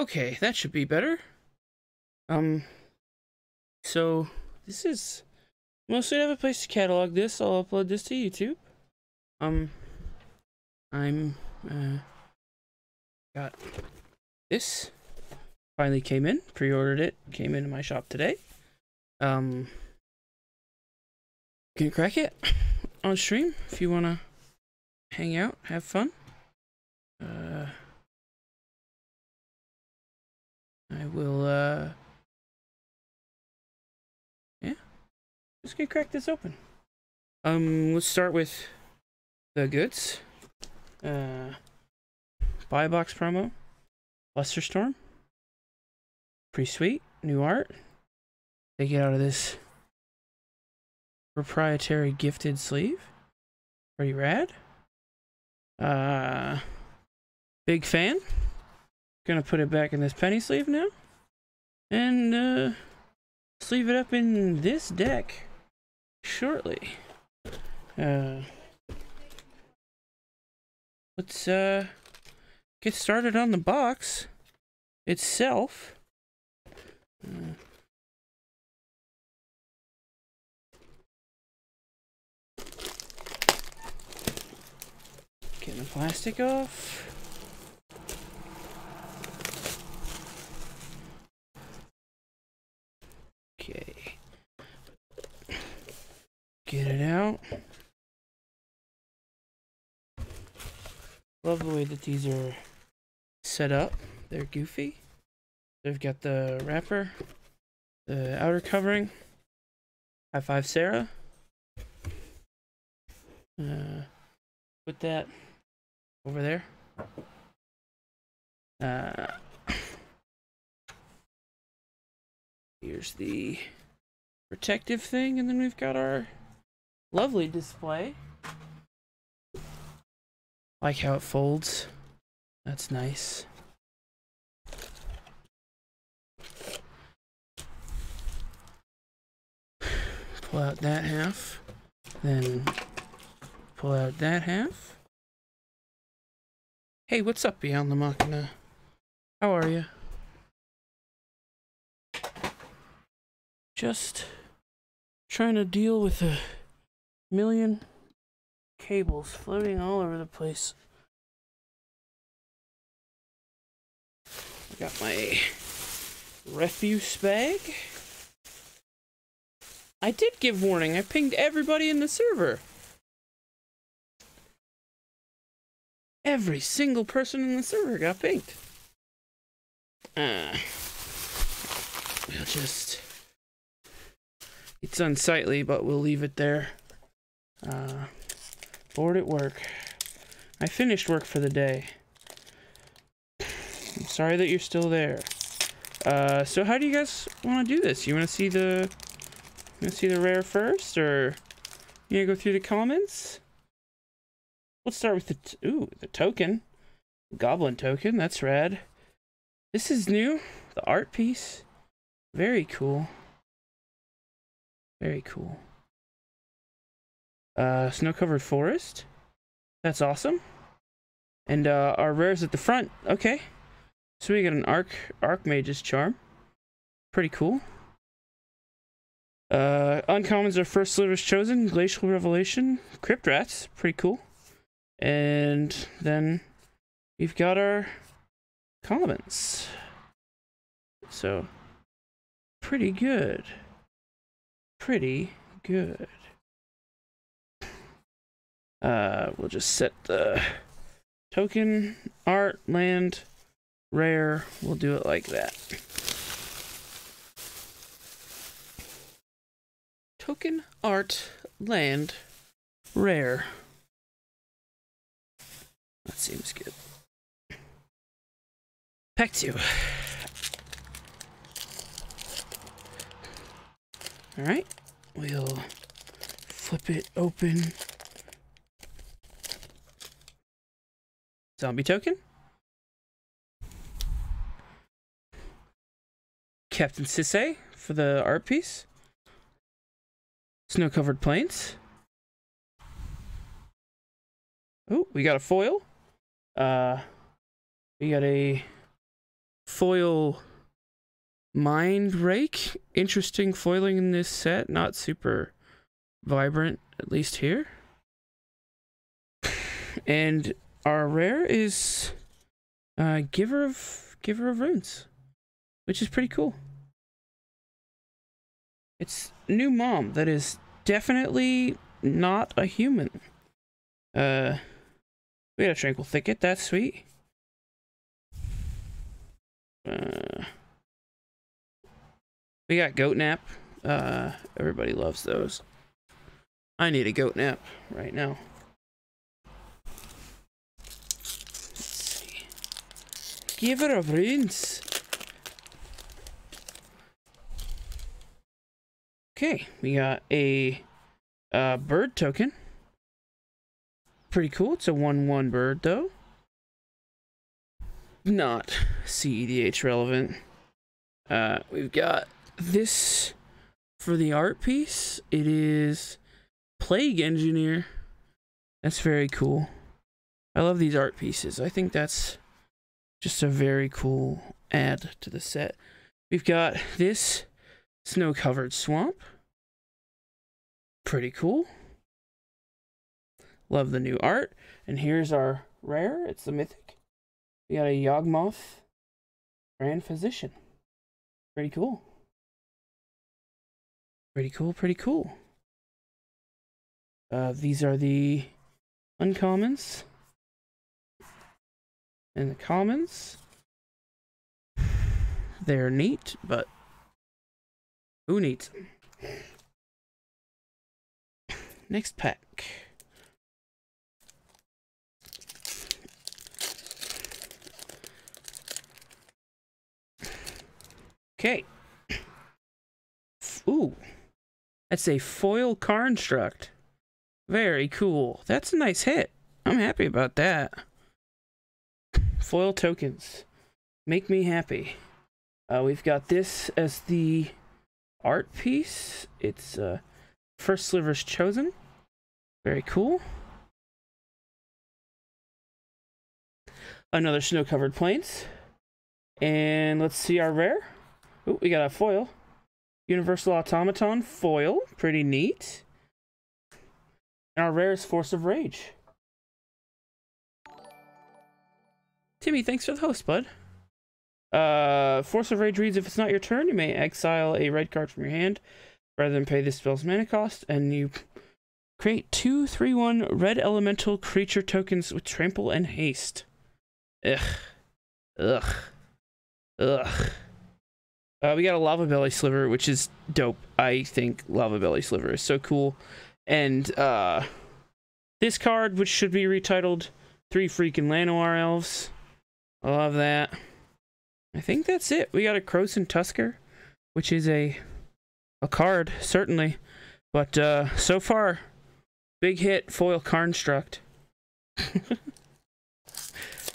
Okay, that should be better. Um, so this is mostly I have a place to catalog this. I'll upload this to YouTube. Um, I'm uh got this. Finally came in, pre-ordered it, came into my shop today. Um, can crack it on stream if you wanna hang out, have fun. Uh, I will, uh, yeah, just gonna crack this open. Um, let's start with the goods. Uh, buy box promo, Storm. pretty sweet, new art. Take it out of this proprietary gifted sleeve, pretty rad. Uh, big fan. Gonna put it back in this penny sleeve now. And uh, sleeve it up in this deck shortly. Uh, let's uh, get started on the box itself. Uh, getting the plastic off. Okay. Get it out. Love the way that these are set up. They're goofy. They've got the wrapper, the outer covering. High five, Sarah. Uh, put that over there. Uh, Here's the protective thing, and then we've got our lovely display. Like how it folds. That's nice. Pull out that half, then pull out that half. Hey, what's up, Beyond the Machina? How are you? Just trying to deal with a million cables floating all over the place. I got my refuse bag. I did give warning. I pinged everybody in the server. Every single person in the server got pinged. Uh, we'll just it's unsightly, but we'll leave it there. Uh, bored at work. I finished work for the day. I'm sorry that you're still there. Uh, so how do you guys want to do this? You want to see the, you want to see the rare first, or you gonna go through the comments? Let's start with the ooh the token, goblin token. That's rad. This is new. The art piece, very cool. Very cool. Uh, snow-covered forest. That's awesome. And uh, our rares at the front. Okay. So we got an Arc Archmage's Charm. Pretty cool. Uh, uncommons are first slivers chosen, Glacial Revelation, Crypt Rats, pretty cool. And then we've got our commons. So, pretty good pretty good. Uh, we'll just set the token, art, land, rare. We'll do it like that. Token, art, land, rare. That seems good. Pack two. All right, we'll flip it open. Zombie token. Captain Sisay for the art piece. Snow-covered plains. Oh, we got a foil. Uh, we got a foil mind rake. Interesting foiling in this set. Not super vibrant, at least here. And our rare is uh, giver of giver of runes, which is pretty cool. It's new mom that is definitely not a human. Uh, we got a tranquil thicket. That's sweet. Uh, we got goat nap. Uh, everybody loves those. I need a goat nap right now. See. Giver of runes. Okay, we got a uh, bird token. Pretty cool. It's a 1-1 bird, though. Not CEDH relevant. Uh, we've got this for the art piece. It is Plague Engineer. That's very cool. I love these art pieces. I think that's just a very cool add to the set. We've got this Snow covered swamp. Pretty cool. Love the new art. And here's our rare. It's the mythic. We got a Yawgmoth Grand Physician. Pretty cool. Pretty cool, pretty cool. Uh, these are the uncommons. And the commons. They're neat, but who needs them? Next pack. Okay. Ooh. That's a foil construct. Very cool. That's a nice hit. I'm happy about that. Foil tokens. Make me happy. Uh, we've got this as the art piece. It's uh, first slivers chosen. Very cool. Another snow covered plains. And let's see our rare. Oh, we got a foil. Universal Automaton foil. Pretty neat. And our rare is Force of Rage. Timmy, thanks for the host, bud. Uh, Force of Rage reads, if it's not your turn, you may exile a red card from your hand rather than pay this spell's mana cost, and you create two, three, one red elemental creature tokens with trample and haste. Ugh. Ugh. Ugh. Uh, we got a Lavabelly Sliver, which is dope. I think Lavabelly Sliver is so cool. And uh, this card, which should be retitled Three Freaking Llanowar Elves. I love that. I think that's it. We got a Krosan Tusker, which is a a card, certainly. But uh, so far, big hit foil construct.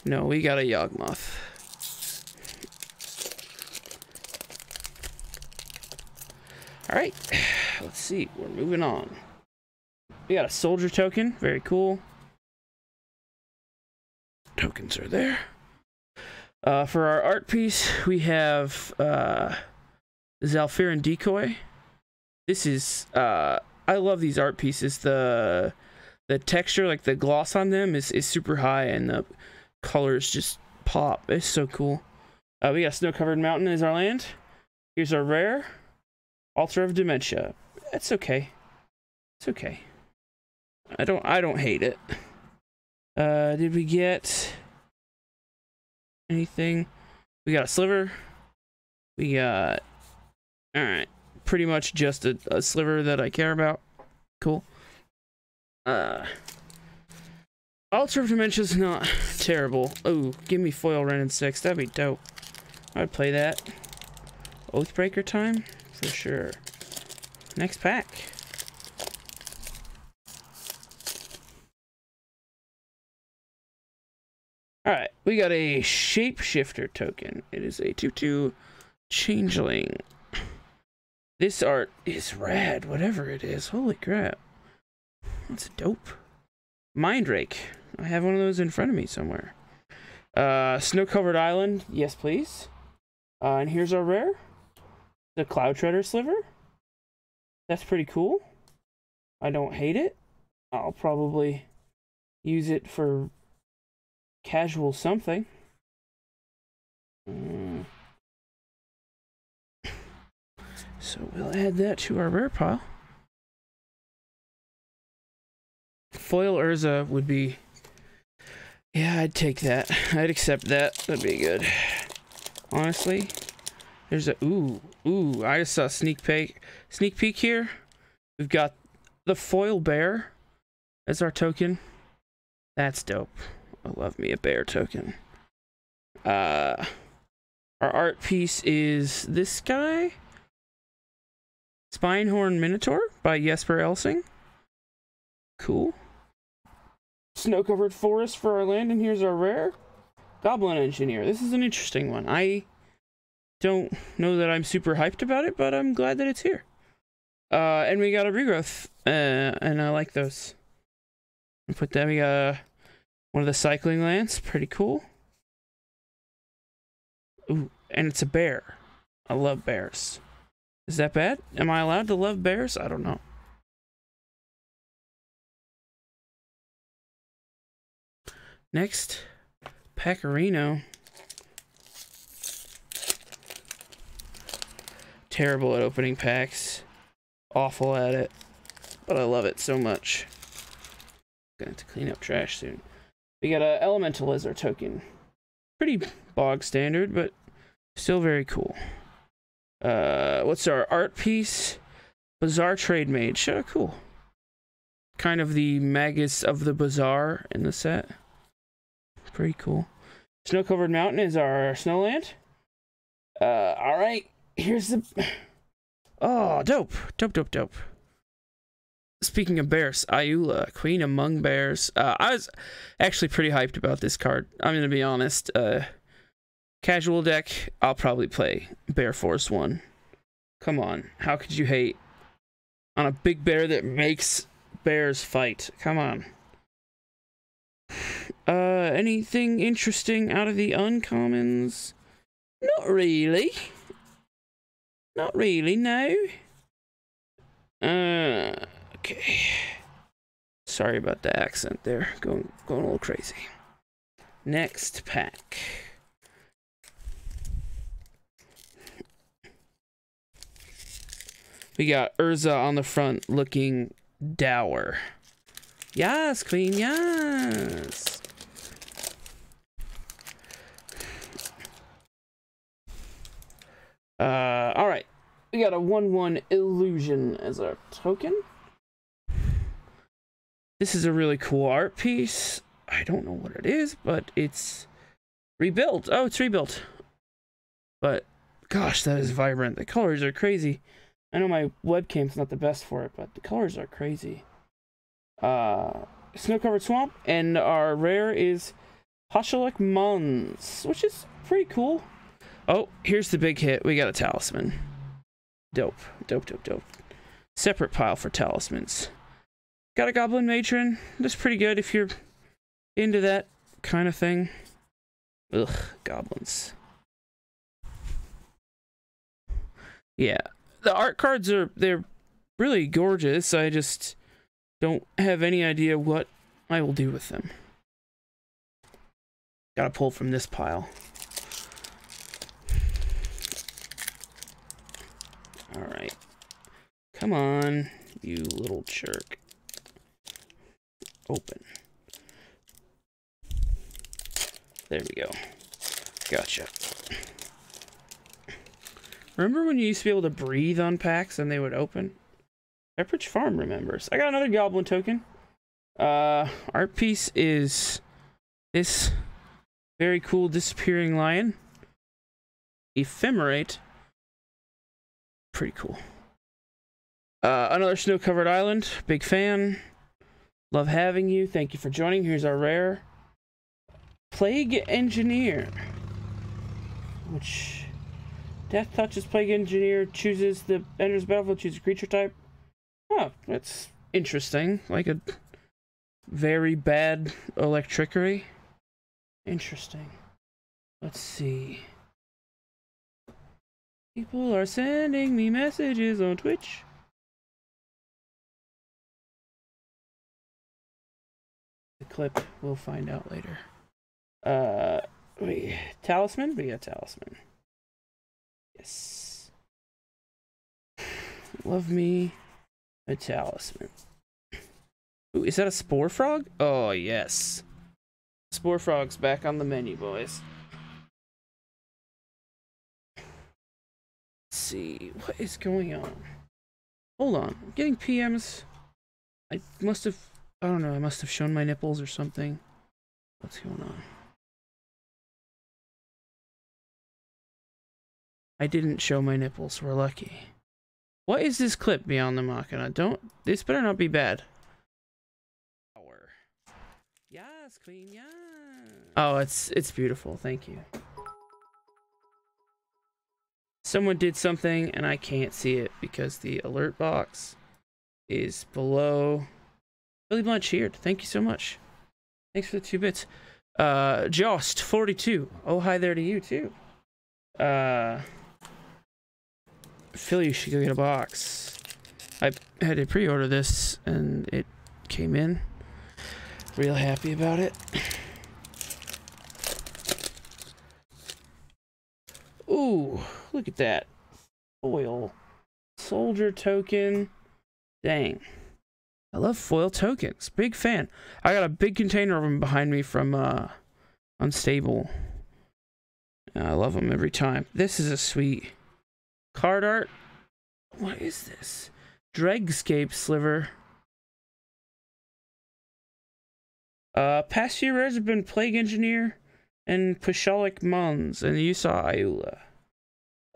no, we got a Yawgmoth. All right, let's see. We're moving on. We got a soldier token. Very cool. Tokens are there. Uh, for our art piece, we have uh, Zhalfirin Decoy. This is uh, I love these art pieces. The the texture, like the gloss on them, is is super high, and the colors just pop. It's so cool. Uh, we got snow covered mountain as our land. Here's our rare. Altar of Dementia. That's okay. It's okay. I don't I don't hate it. Uh did we get anything? We got a sliver. We got Alright. Pretty much just a, a sliver that I care about. Cool. Uh Altar of Dementia's not terrible. Oh, give me foil Wrenn and Six. That'd be dope. I'd play that. Oathbreaker time? For sure. Next pack. Alright, we got a shapeshifter token. It is a 2-2 changeling. This art is rad, whatever it is. Holy crap. That's dope. Mindrake. I have one of those in front of me somewhere. Uh, snow-covered island. Yes, please. Uh, and here's our rare, the Cloudshredder Sliver. That's pretty cool. I don't hate it. I'll probably use it for casual something. Mm. So we'll add that to our rare pile. Foil Urza would be... Yeah, I'd take that. I'd accept that. That'd be good. Honestly. There's a... Ooh. Ooh. I just saw sneak peek, sneak peek here. We've got the foil bear as our token. That's dope. I love me a bear token. Uh... Our art piece is this guy. Spinehorn Minotaur by Jesper Ejsing. Cool. Snow-covered forest for our land, and here's our rare. Goblin Engineer. This is an interesting one. I don't know that I'm super hyped about it, but I'm glad that it's here. Uh, and we got a regrowth, uh, and I like those. Put that, we got uh, one of the cycling lands. Pretty cool. Ooh, and it's a bear. I love bears. Is that bad? Am I allowed to love bears? I don't know. Next, Pecorino. Terrible at opening packs. Awful at it. But I love it so much. Gonna have to clean up trash soon. We got a Elemental our token. Pretty bog standard, but still very cool. Uh, what's our art piece? Bazaar Trademage. Oh, cool. Kind of the Magus of the Bazaar in the set. Pretty cool. Snow covered mountain is our snowland. Uh, all right. Here's the. Oh, dope, dope, dope, dope. Speaking of bears, Ayula, Queen Among Bears. Uh, I was actually pretty hyped about this card. I'm gonna be honest. Uh, casual deck, I'll probably play Bear Force one. Come on, how could you hate on a big bear that makes bears fight? Come on. Uh, anything interesting out of the uncommons? Not really. Not really, no. Uh, okay. Sorry about the accent there. Going, going a little crazy. Next pack. We got Urza on the front looking dour. Yes, queen, yes. Uh, all right. We got a 1-1 illusion as our token. This is a really cool art piece. I don't know what it is, but it's rebuilt. Oh, it's rebuilt. But gosh, that is vibrant. The colors are crazy. I know my webcam's not the best for it, but the colors are crazy. Uh, snow-covered swamp, and our rare is Pashalik Mons, which is pretty cool. Oh, here's the big hit. We got a talisman. Dope. Dope, dope, dope. Separate pile for talismans. Got a goblin matron. That's pretty good if you're into that kind of thing. Ugh, goblins. Yeah. The art cards are they're really gorgeous. I just don't have any idea what I will do with them. Gotta pull from this pile. Alright. Come on, you little jerk. Open. There we go. Gotcha. Remember when you used to be able to breathe on packs and they would open? Pepperidge Farm remembers. I got another goblin token. Uh, art piece is this very cool disappearing lion. Ephemerate pretty cool. Uh, another snow-covered island. Big fan. Love having you. Thank you for joining. Here's our rare. Plague Engineer. Which... Death touches Plague Engineer, chooses the enters battlefield, chooses a creature type. Oh, that's interesting. Like a very bad electrickery. Interesting. Let's see. People are sending me messages on Twitch. The clip, we'll find out later. Uh, wait, talisman? We got talisman. Yes. Love me a talisman. Ooh, is that a spore frog? Oh, yes. Spore frog's back on the menu, boys. See, what is going on? Hold on, I'm getting PMs. I must have, I don't know, I must have shown my nipples or something. What's going on? I didn't show my nipples, we're lucky. What is this clip beyond the Machina? Don't, this better not be bad. Yes, queen, yeah. Oh, it's, it's beautiful, thank you. Someone did something and I can't see it because the alert box is below. Billy Blunt cheered. Thank you so much. Thanks for the two bits. Uh, Jost, 42. Oh, hi there to you too. Uh, Philly, you should go get a box. I had to pre-order this and it came in. Real happy about it. Ooh, look at that. Foil. Soldier token. Dang. I love foil tokens. Big fan. I got a big container of them behind me from uh, Unstable. I love them every time. This is a sweet card art. What is this? Dregscape sliver. Uh, past few rares have been Plague Engineer and Pashalik Mons and Yusa Ayula.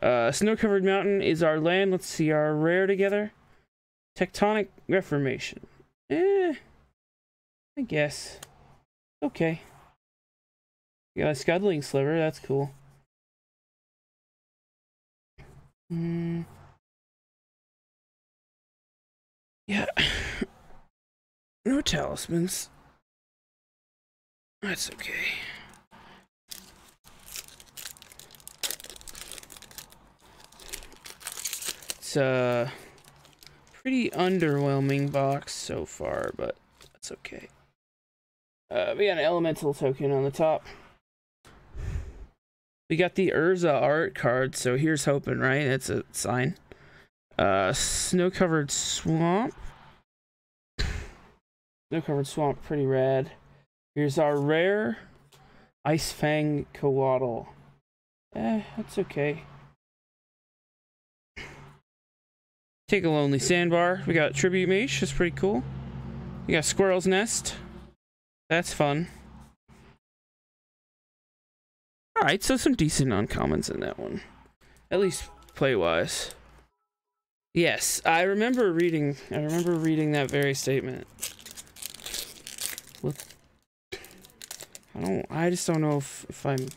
Uh, Snow Covered Mountain is our land. Let's see our rare together. Tectonic Reformation. Eh, I guess. Okay. got a scuttling Sliver, that's cool. Hmm. Yeah. no talismans. That's okay. It's a pretty underwhelming box so far, but that's okay. Uh, we got an elemental token on the top. We got the Urza art card, so here's hoping, right? It's a sign. Uh, snow-covered swamp. Snow-covered swamp, pretty rad. Here's our rare Ice Fang Coatl. Eh, that's okay. Take a lonely sandbar. We got tribute mage. That's pretty cool. We got squirrel's nest. That's fun. All right, so some decent uncommons in that one, at least play wise. Yes, I remember reading. I remember reading that very statement. Look I don't, I just don't know if, if I'm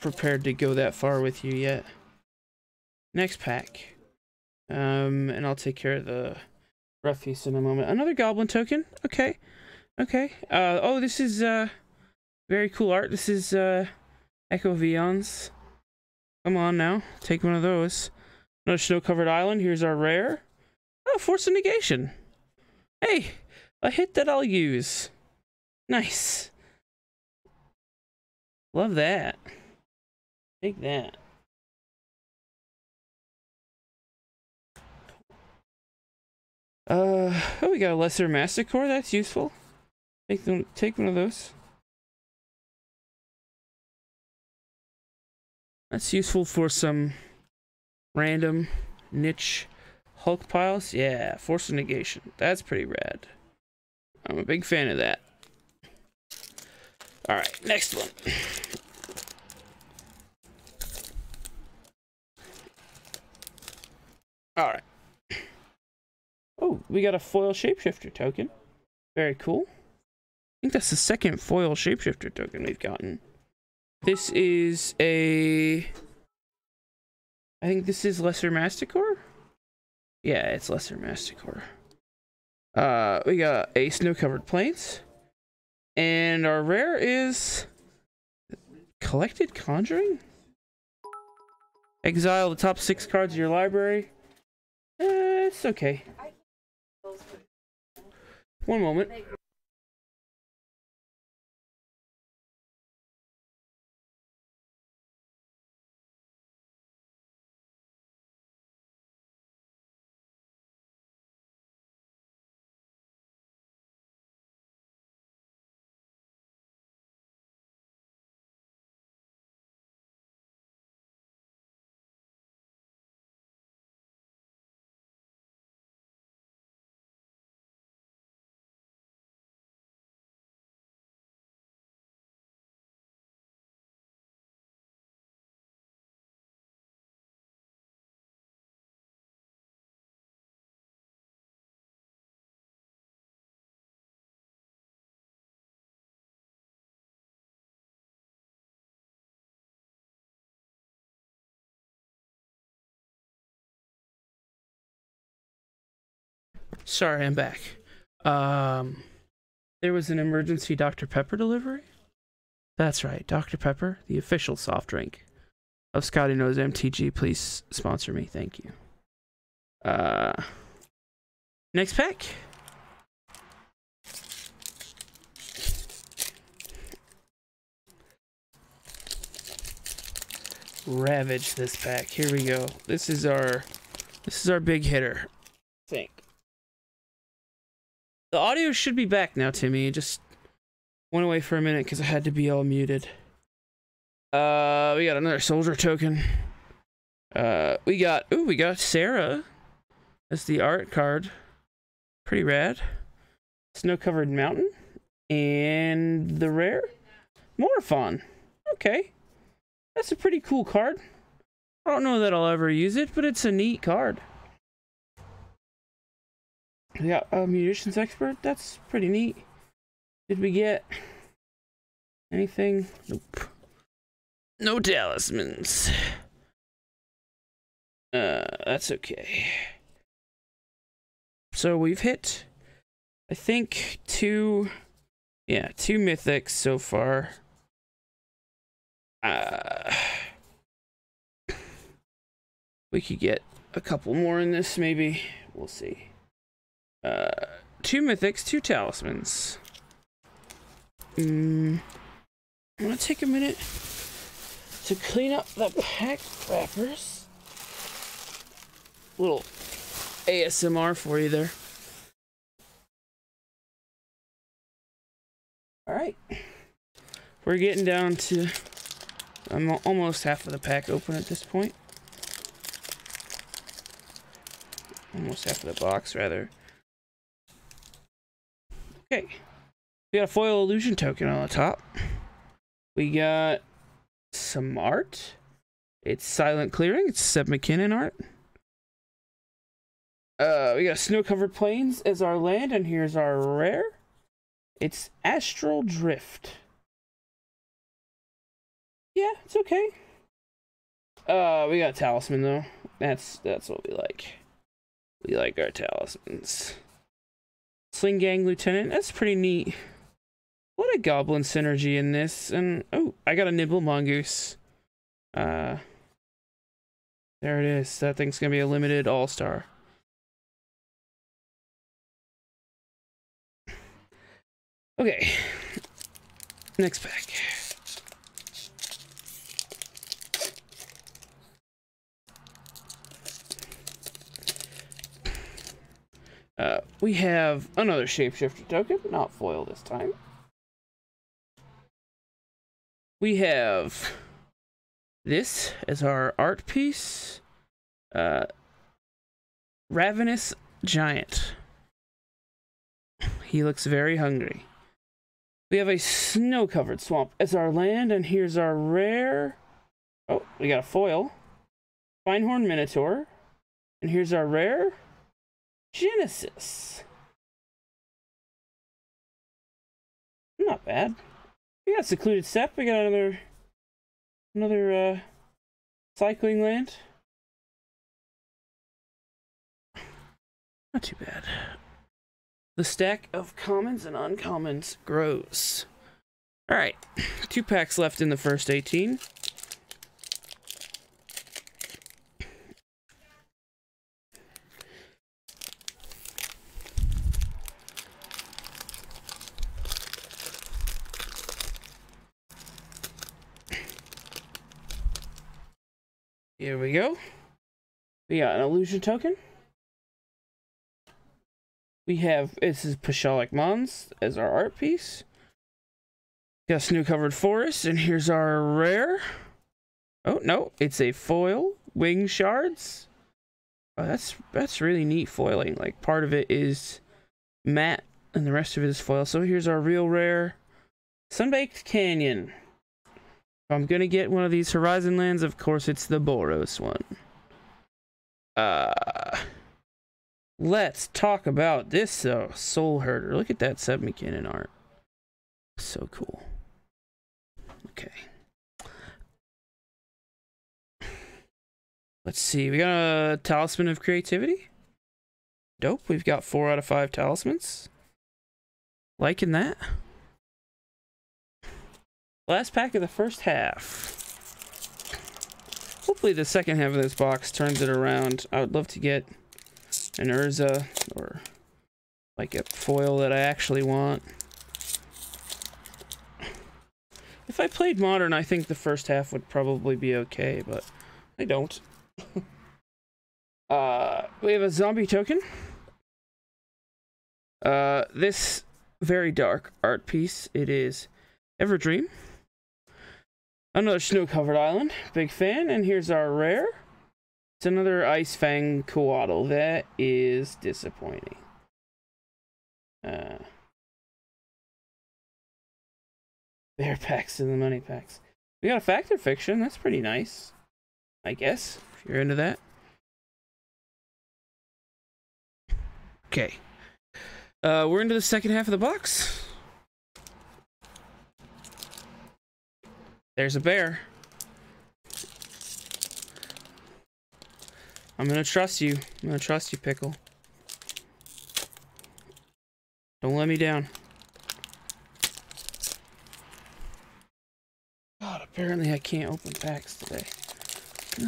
prepared to go that far with you yet. Next pack. Um, and I'll take care of the refuse in a moment. Another goblin token. Okay. Okay. Uh, oh, this is, uh, very cool art. This is, uh, Echo of Eons. Come on now. Take one of those. Another snow-covered island. Here's our rare. Oh, Force of Negation. Hey, a hit that I'll use. Nice. Love that. Take that. Uh, oh, we got a Lesser Masticore. That's useful. Take them. Take one of those. That's useful for some random niche Hulk piles. Yeah, force of negation. That's pretty rad. I'm a big fan of that. All right, next one. All right. Oh, we got a foil shapeshifter token. Very cool. I think that's the second foil shapeshifter token we've gotten. This is a... I think this is Lesser Masticore? Yeah, it's Lesser Masticore. Uh, we got a snow-covered plains. And our rare is... Collected Conjuring? Exile the top six cards of your library. Uh, it's okay. One moment. Sorry, I'm back. Um, there was an emergency Dr. Pepper delivery. That's right, Dr. Pepper, the official soft drink of Scotty Knows MTG. Please sponsor me, thank you. Uh, next pack. Ravage this pack. Here we go. This is our, this is our big hitter. I think. The audio should be back now, Timmy. It just went away for a minute because I had to be all muted. Uh, we got another soldier token. Uh, we got, ooh, we got Serra. That's the art card. Pretty rad. Snow-covered mountain. And the rare, Morophon. Okay. That's a pretty cool card. I don't know that I'll ever use it, but it's a neat card. We got a munitions expert. That's pretty neat. Did we get anything? Nope. No talismans. Uh, that's okay. So we've hit, I think, two, yeah, two mythics so far. Uh, we could get a couple more in this, maybe. We'll see. Uh, two mythics, two talismans. Mm, I'm gonna take a minute to clean up the pack wrappers. Little ASMR for you there. All right, we're getting down to. I'm almost half of the pack open at this point. Almost half of the box, rather. Okay. We got a foil illusion token on the top. We got some art. It's silent clearing. It's Seb McKinnon art. Uh, we got snow-covered plains as our land, and here's our rare. It's Astral Drift. Yeah, it's okay. Uh, we got talisman though. That's that's what we like. We like our talismans. Sling Gang Lieutenant. That's pretty neat. What a goblin synergy in this. And, oh, I got a Nimble Mongoose. Uh, there it is. That thing's going to be a limited all-star. Okay. Next pack. Uh, we have another shapeshifter token, not foil this time. We have this as our art piece. Uh, Ravenous Giant. He looks very hungry. We have a snow-covered swamp as our land, and here's our rare... Oh, we got a foil. Spinehorn Minotaur. And here's our rare Genesis. Not bad. We got secluded steppe. We got another another uh cycling land. Not too bad. The stack of commons and uncommons grows. Alright, two packs left in the first 18. Here we go. We got an illusion token. We have this is Pashalik Mons as our art piece. Got snow covered forest, and here's our rare. Oh no, it's a foil wing shards. Oh, that's that's really neat foiling. Like part of it is matte, and the rest of it is foil. So here's our real rare Sunbaked Canyon. If I'm gonna get one of these Horizon lands, of course it's the Boros one. Uh, let's talk about this though. Soul Herder. Look at that Submachine art. So cool. Okay. Let's see. We got a Talisman of Creativity. Dope. We've got four out of five talismans. Liking that. Last pack of the first half. Hopefully the second half of this box turns it around. I would love to get an Urza or like a foil that I actually want. If I played Modern, I think the first half would probably be okay, but I don't. uh, we have a zombie token. Uh, this very dark art piece. It is Everdream. Another snow-covered island. Big fan. And here's our rare. It's another Ice Fang Coatl. That is disappointing. Uh, bear packs and the money packs. We got a Factor Fiction. That's pretty nice. I guess, if you're into that. Okay. Uh, we're into the second half of the box. There's a bear. I'm gonna trust you. I'm gonna trust you, Pickle. Don't let me down. God, apparently I can't open packs today.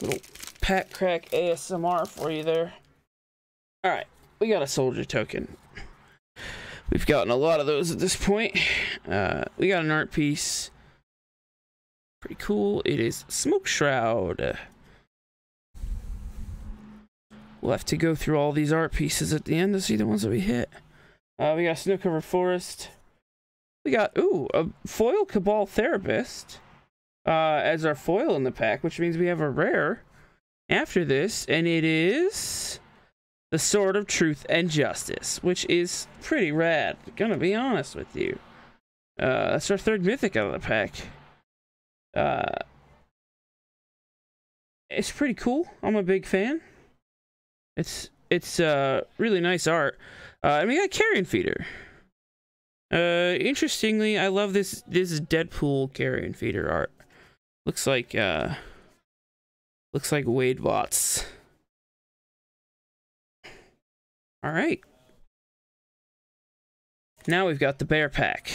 Little pack crack ASMR for you there. Alright, we got a soldier token. We've gotten a lot of those at this point. Uh, we got an art piece. Pretty cool. It is Smoke Shroud. We'll have to go through all these art pieces at the end to see the ones that we hit. Uh, we got Snow Covered Forest. We got, ooh, a Foil Cabal Therapist uh, as our foil in the pack, which means we have a rare after this, and it is the Sword of Truth and Justice, which is pretty rad. Gonna be honest with you. Uh, that's our third mythic out of the pack. Uh, it's pretty cool. I'm a big fan. It's it's uh really nice art. Uh, and we got Carrion Feeder. Uh, interestingly, I love this this Deadpool Carrion Feeder art. Looks like uh, looks like Wade Watts. All right. Now we've got the bear pack.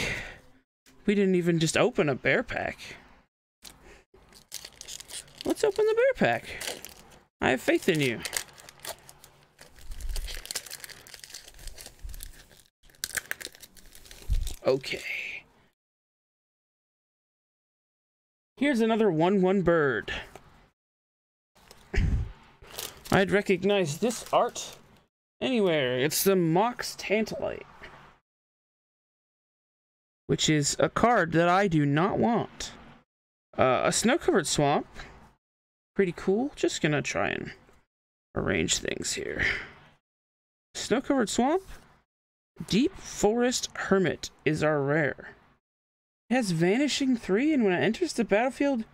We didn't even just open a bear pack. Let's open the bear pack. I have faith in you. Okay. Here's another 1-1 bird. I'd recognize this art anywhere. It's the Mox Tantalite. Which is a card that I do not want. Uh, a snow-covered swamp. Pretty cool. Just gonna try and arrange things here. Snow-covered swamp. Deep Forest Hermit is our rare. It has Vanishing 3, and when it enters the battlefield,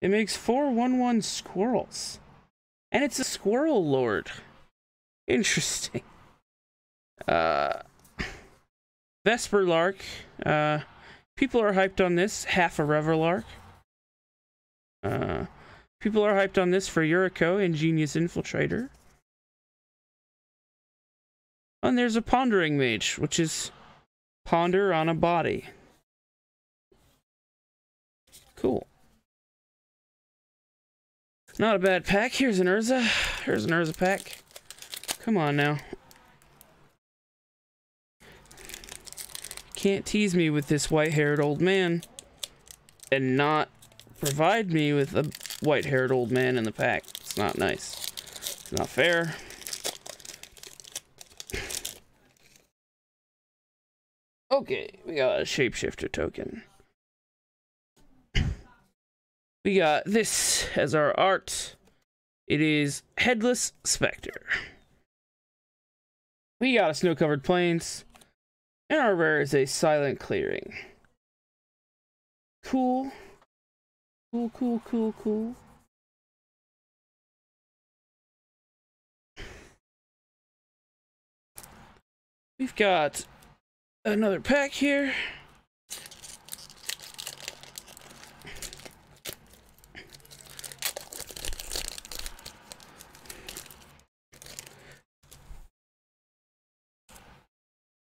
it makes 4 1 1 squirrels. And it's a squirrel lord. Interesting. Uh, Vesperlark. Uh, people are hyped on this. Half a Reveillark. Uh, people are hyped on this for Yuriko, Ingenious Infiltrator. And there's a Pondering Mage, which is ponder on a body. Cool. Not a bad pack. Here's an Urza. Here's an Urza pack. Come on now. Can't tease me with this white-haired old man and not provide me with a white-haired old man in the pack. It's not nice. It's not fair. Okay, we got a shapeshifter token. We got this as our art. It is Headless Specter. We got a snow-covered plains. And our rare is a silent clearing. Cool. Cool, cool, cool, cool. We've got another pack here.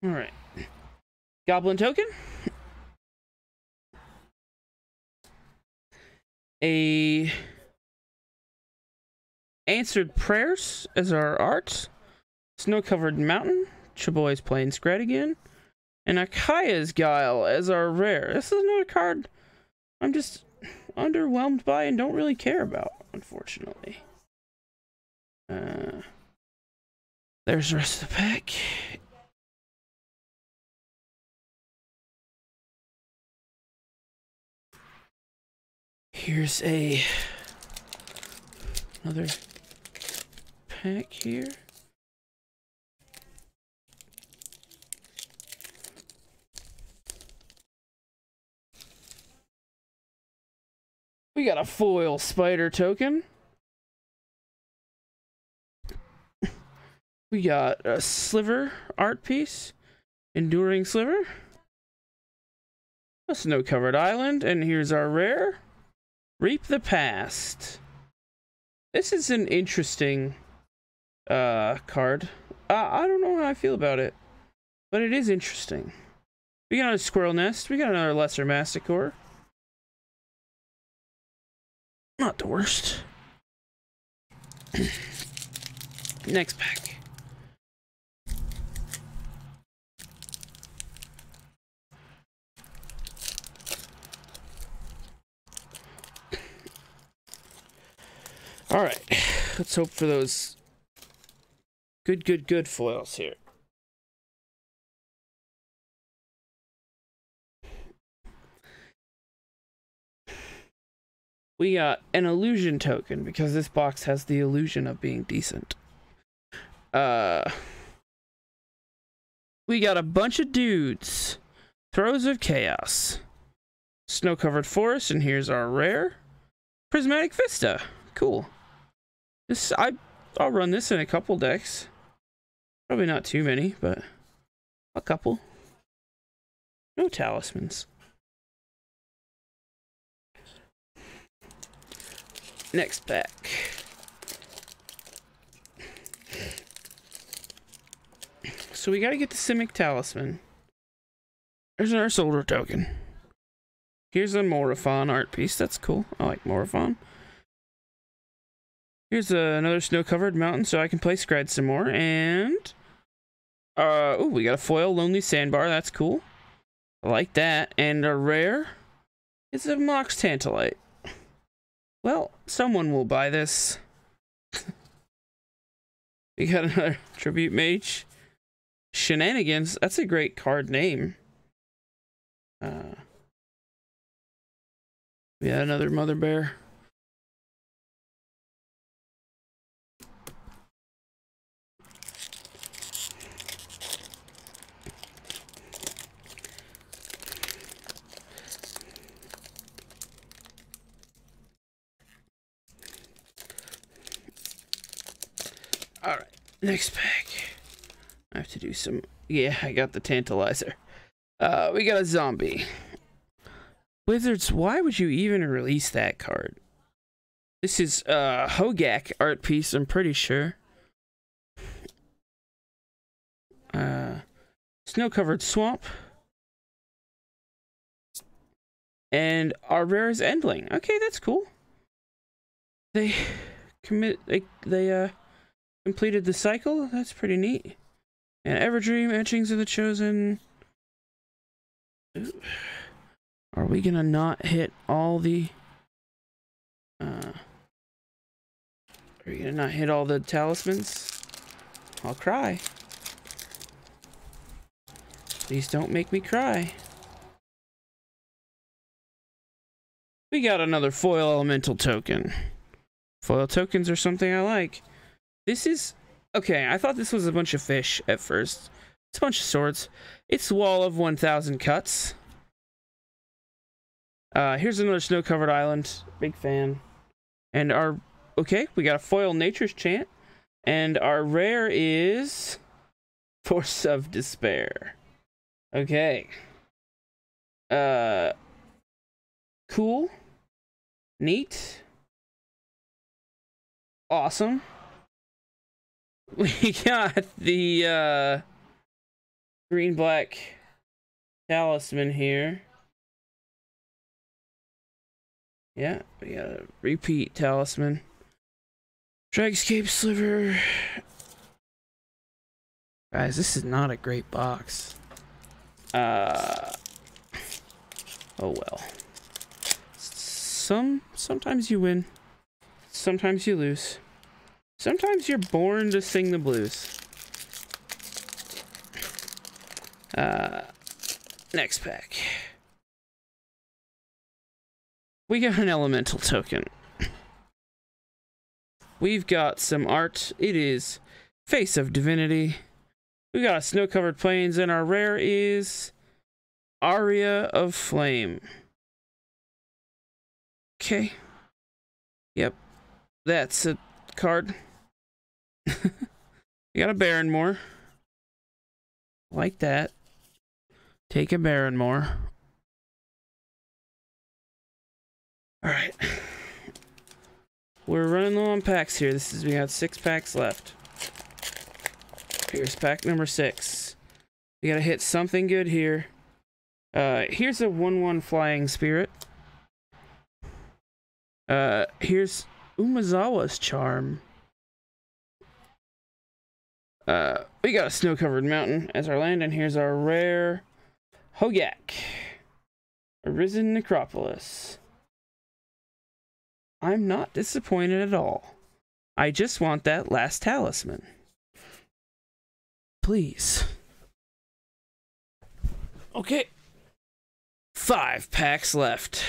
All right. Goblin token. A answered prayers as our art. Snow covered mountain. Chaboy's Plains again, And a Kaya's Guile as our rare. This is another card I'm just underwhelmed by and don't really care about, unfortunately. Uh, there's the rest of the pack. Here's a another pack here. We got a foil spider token. We got a sliver art piece. Enduring sliver. A snow covered island. And here's our rare. Reap the past. This is an interesting uh card. Uh, I don't know how I feel about it. But it is interesting. We got a squirrel nest. We got another lesser masticore. Not the worst. Next pack. All right, let's hope for those good, good, good foils here. we got an illusion token because this box has the illusion of being decent. Uh, we got a bunch of dudes. Throes of Chaos. Snow covered forest, and here's our rare. Prismatic Vista. Cool. This I I'll run this in a couple decks. Probably not too many, but a couple. No talismans. Next pack. So we gotta get the Simic Talisman. There's our soldier token. Here's a Morophon art piece. That's cool. I like Morophon. Here's another snow-covered mountain so I can play Skred some more. And... Uh, oh, we got a foil Lonely Sandbar. That's cool. I like that. And a rare is a Mox Tantalite. Well, someone will buy this. we got another Tribute Mage. Shenanigans. That's a great card name. Uh, yeah, another Mother Bear. Next pack. I have to do some... Yeah, I got the Tantalizer. Uh, we got a zombie. Wizards, why would you even release that card? This is uh Hogak art piece, I'm pretty sure. Uh snow-covered swamp. And our rare is Endling. Okay, that's cool. They commit they they uh completed the cycle. That's pretty neat. And Everdream, Etchings of the Chosen. Are we gonna not hit all the Uh, are we gonna not hit all the talismans? I'll cry. Please don't make me cry. We got another foil elemental token. Foil tokens are something I like. This is... Okay, I thought this was a bunch of fish at first. It's a bunch of swords. It's Wall of 1,000 Cuts. Uh, here's another snow-covered island. Big fan. And our... Okay, we got a foil Nature's Chant. And our rare is... Force of Despair. Okay. Uh... Cool. Neat. Awesome. We got the uh, green black talisman here. Yeah, we got a repeat talisman. Dregscape sliver. Guys, this is not a great box. Uh oh well. Some sometimes you win. Sometimes you lose. Sometimes you're born to sing the blues. Uh, next pack. We got an elemental token. We've got some art. It is Face of Divinity. We got snow-covered plains, and our rare is Aria of Flame. Okay. Yep. That's a card. Got a Baron more. Like that. Take a Baron more. Alright. We're running low on packs here. This is we got six packs left. Here's pack number six. We gotta hit something good here. Uh, here's a 1-1 Flying Spirit. Uh, here's Umezawa's Charm. Uh, we got a snow-covered mountain as our land, and here's our rare Hogak. Arisen Necropolis. I'm not disappointed at all. I just want that last talisman. Please. Okay. Five packs left.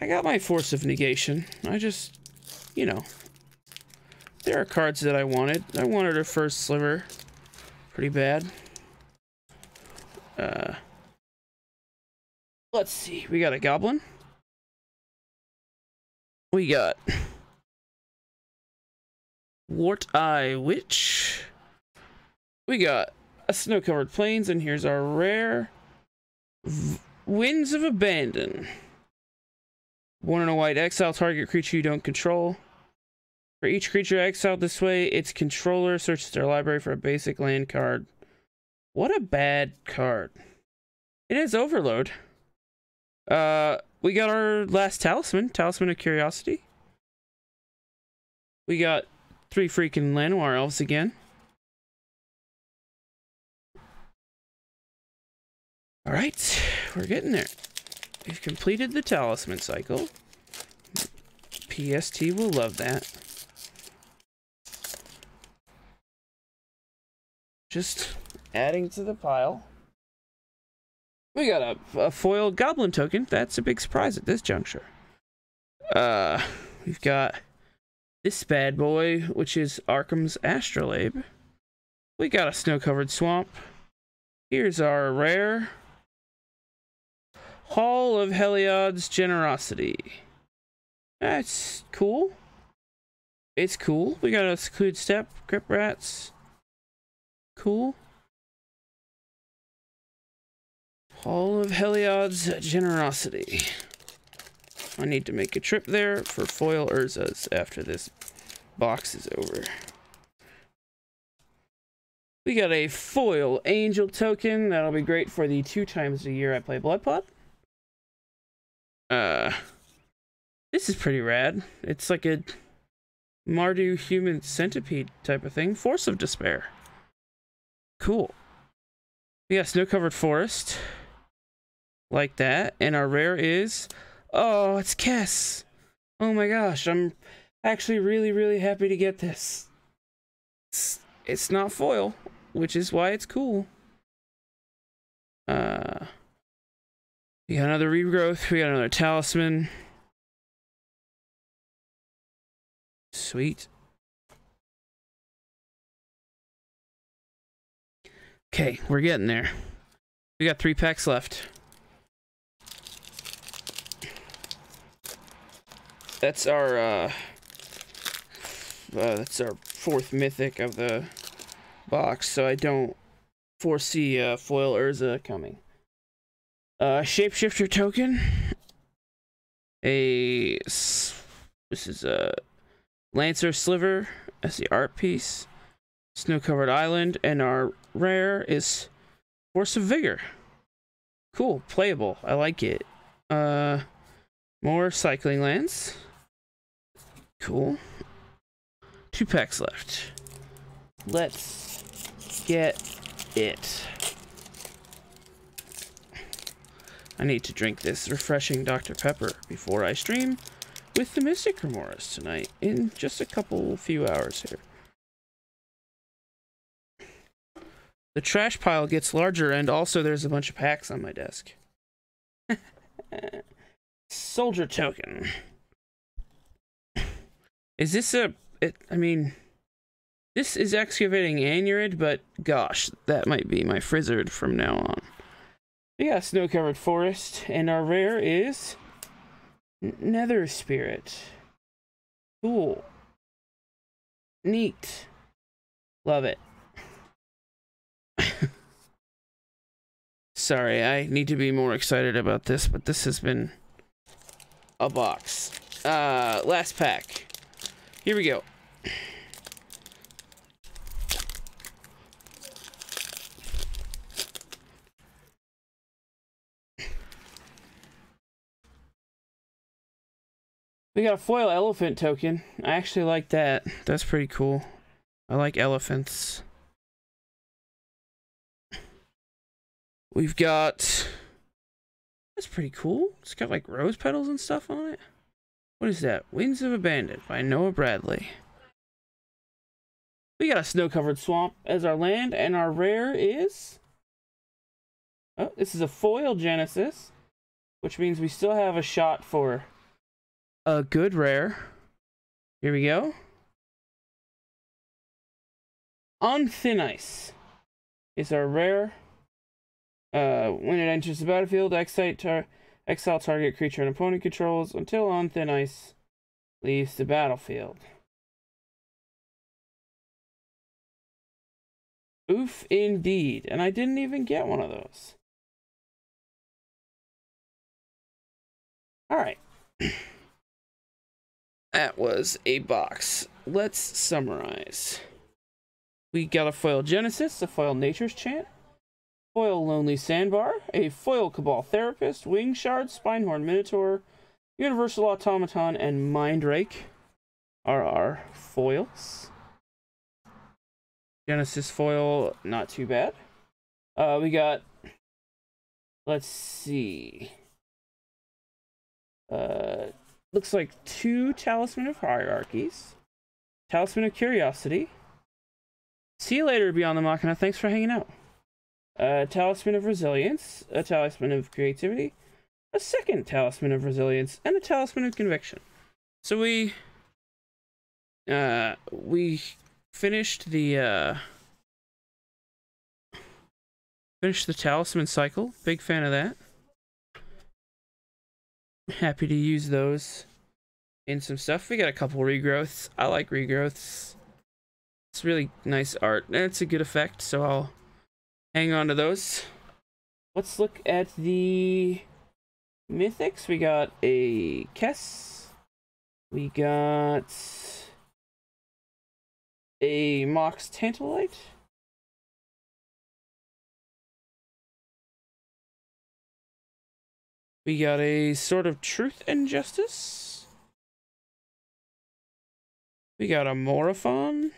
I got my Force of Negation. I just, you know, there are cards that I wanted. I wanted a first sliver pretty bad. Uh, let's see. We got a Goblin. We got Warteye Witch. We got a snow-covered plains, and here's our rare v Winds of Abandon. One and a white exile target creature you don't control. For each creature exiled this way, its controller searches their library for a basic land card. What a bad card. It is Overload. Uh, we got our last talisman, Talisman of Curiosity. We got three freaking Llanowar elves again. All right, we're getting there. We've completed the talisman cycle. PST will love that. Just adding to the pile. We got a, a foiled goblin token. That's a big surprise at this juncture. Uh, we've got this bad boy, which is Arcum's Astrolabe. We got a snow-covered swamp. Here's our rare Hall of Heliod's Generosity. That's cool. It's cool. We got a secluded steppe, grip rats. Cool. Hall of Heliod's Generosity. I need to make a trip there for foil Urzas after this box is over. We got a foil angel token. That'll be great for the two times a year I play Blood. Uh, this is pretty rad. It's like a Mardu human centipede type of thing. Force of Despair. Cool. Yeah, snow covered forest. Like that. And our rare is. Oh, it's Kess. Oh my gosh, I'm actually really, really happy to get this. It's, it's not foil, which is why it's cool. Uh, we got another regrowth. We got another talisman. Sweet. Okay, we're getting there. We got three packs left. That's our, uh, uh, that's our fourth mythic of the box, so I don't foresee uh, foil Urza coming. Uh, shapeshifter token. A this is a Lancer Sliver as the art piece. Snow covered island, and our rare is Force of Vigor. Cool, playable. I like it. Uh, more cycling lands. Cool. Two packs left. Let's get it. I need to drink this refreshing Dr. Pepper before I stream with the Mystic Remoras tonight in just a couple few hours here. The trash pile gets larger and also there's a bunch of packs on my desk. Soldier token. Is this a it, I mean this is excavating Anurid, but gosh, that might be my frizzard from now on. We got snow-covered forest, and our rare is Nether Spirit. Cool. Neat. Love it. Sorry, I need to be more excited about this, but this has been a box. Uh, last pack. Here we go. We got a foil elephant token. I actually like that. That's pretty cool. I like elephants. We've got... That's pretty cool. It's got like rose petals and stuff on it. What is that? Winds of Abandon by Noah Bradley. We got a snow-covered swamp as our land, and our rare is... Oh, this is a foil Genesis, which means we still have a shot for a good rare. Here we go. On Thin Ice is our rare. Uh, when it enters the battlefield, exile, tar exile target creature and opponent controls until On Thin Ice leaves the battlefield. Oof, indeed. And I didn't even get one of those. All right. That was a box. Let's summarize. We got a foil Genesis, a foil Nature's Chant, foil Lonely Sandbar, a foil Cabal Therapist, Wing Shard, Spinehorn Minotaur, Universal Automaton, and Mindrake are our foils. Genesis foil, not too bad. Uh, we got, let's see, uh, looks like two Talisman of Hierarchies, Talisman of Curiosity. See you later, Beyond the Machina. Thanks for hanging out. A Talisman of Resilience, a Talisman of Creativity, a second Talisman of Resilience, and a Talisman of Conviction. So we, uh, we finished the, uh, finished the Talisman cycle. Big fan of that happy to use those in some stuff. We got a couple regrowths. I like regrowths. It's really nice art, and it's a good effect, so I'll hang on to those. Let's look at the mythics. We got a Kess. We got a Mox Tantalite. We got a Sword of Truth and Justice. We got a Morophon.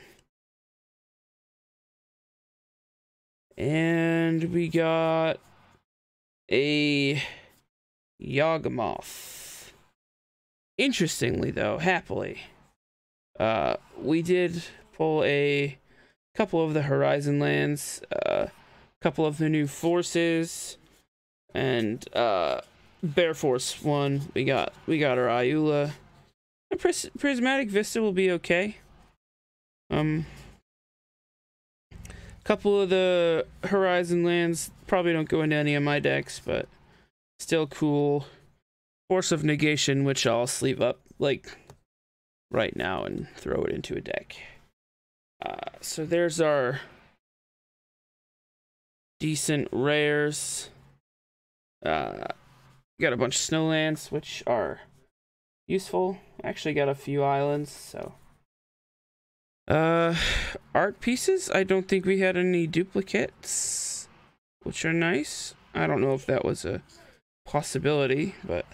And we got a Yawgmoth. Interestingly, though, happily, uh, we did pull a couple of the Horizon lands, a uh, couple of the new forces, and uh, Bear Force one. We got we got our Ayula. Pris- Prismatic Vista will be okay. Um, a couple of the Horizon lands probably don't go into any of my decks, but still cool. Force of Negation, which I'll sleeve up like right now and throw it into a deck. Uh, so there's our decent rares. Uh, got a bunch of snowlands, which are useful. Actually, got a few islands, so. Uh, art pieces. I don't think we had any duplicates, which are nice. I don't know if that was a possibility, but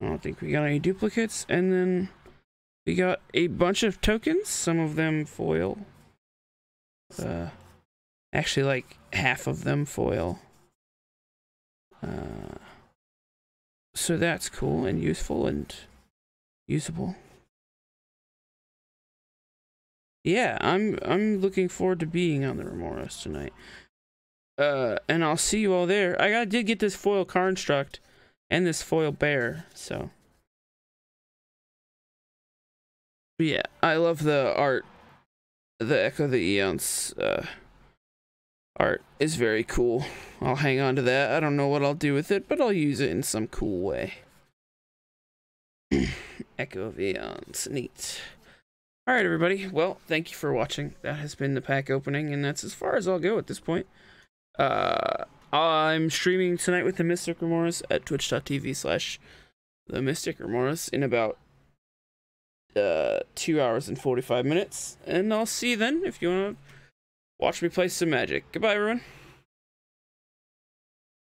I don't think we got any duplicates. And then we got a bunch of tokens, some of them foil. Uh, actually, like half of them foil. Uh, so that's cool and useful and usable. Yeah, I'm I'm looking forward to being on the Remoras tonight. Uh, and I'll see you all there. I got did get this foil construct and this foil bear, so. Yeah, I love the art. The Echo the Eons uh, art is very cool. I'll hang on to that. I don't know what I'll do with it, but I'll use it in some cool way. Echo of Eons, neat. All right, everybody. Well, thank you for watching. That has been the pack opening, and that's as far as I'll go at this point. Uh, I'm streaming tonight with the Mystic Remoras at twitch.tv slash the Mystic Remoras in about uh, two hours and 45 minutes. And I'll see you then if you want to watch me play some magic. Goodbye, everyone.